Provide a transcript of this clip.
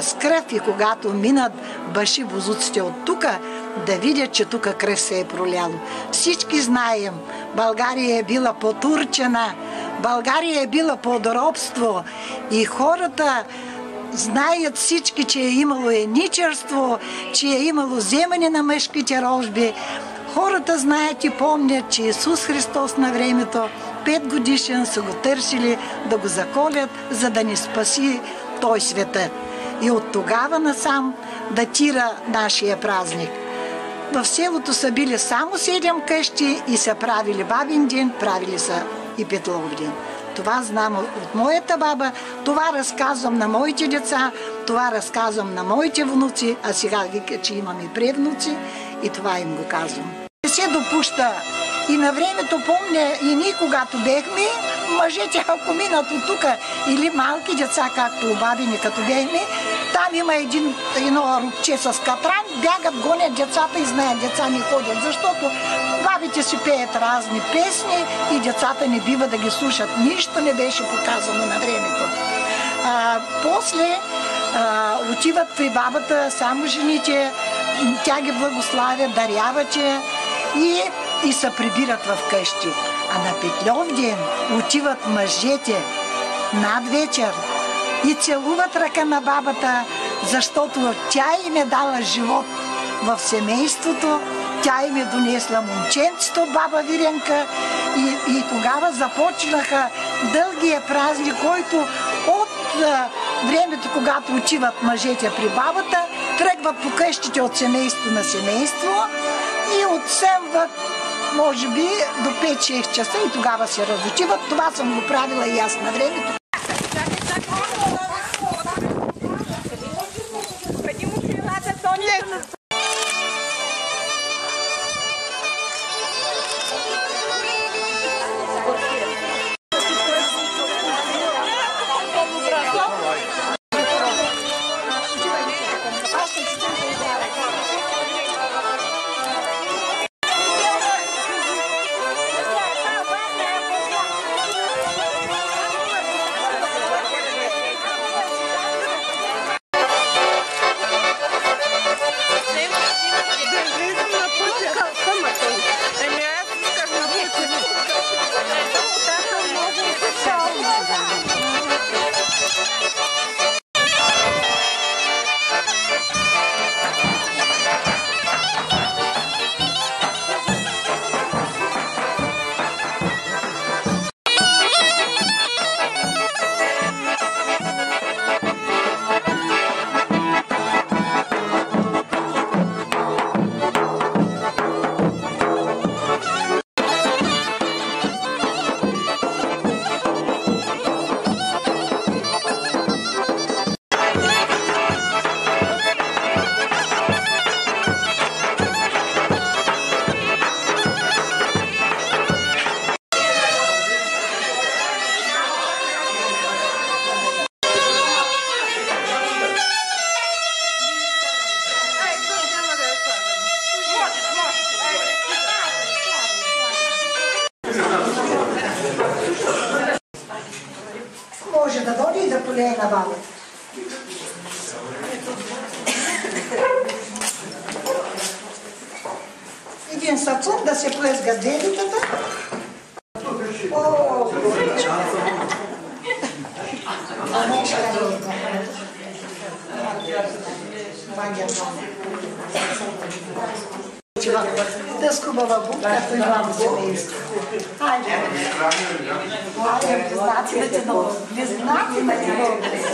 С кръв и когато минат баши бузуците от тука, да видят, че тук кръв се е проляло. Всички знаем, България е била потурчена, България е била под робство и хората знаят всички, че е имало еничерство, че е имало вземане на мъжките рожби. Хората знаят и помнят, че Исус Христос на времето, пет годишен, са го търсили да го заколят, за да ни спаси той света. И от тогава насам датира нашия празник. В селото са били само седем къщи и са правили бабин ден, правили са и Петлов ден. Това знам от моята баба, това разказвам на моите деца, това разказвам на моите внуци, а сега вика, че имам и превнуци и това им го казвам. Не се допуща и на времето помня и ние, когато бехме, мъжете, ако минат от тук, или малки деца, както бабини, като бехме, там има един, едно рубче с катран, бягат, гонят децата и знаят, деца не ходят, защото бабите си пеят разни песни и децата не бива да ги слушат. Нищо не беше показано на времето. А, после а, отиват при бабата само жените, тя ги благославя, даряват и и се прибират в къщи. А на Петлев ден отиват мъжете над вечер и целуват ръка на бабата, защото тя им е дала живот. В семейството, тя им е донесла момченцето, баба Виренка и, и тогава започнаха дългия празник, който от а, времето, когато отиват мъжете при бабата, тръгват по къщите от семейство на семейство и отсемват може би до 5-6 часа и тогава се разотиват. Това съм го правила и аз на времето. Може да дойде и да полее на бабата. Един сацун да се плезга делитата. О, чего. Deus com uma boca, tu não vamos de mesmo. Ai, meu Deus. Ai, meu Deus, nada de novo. Nada de novo.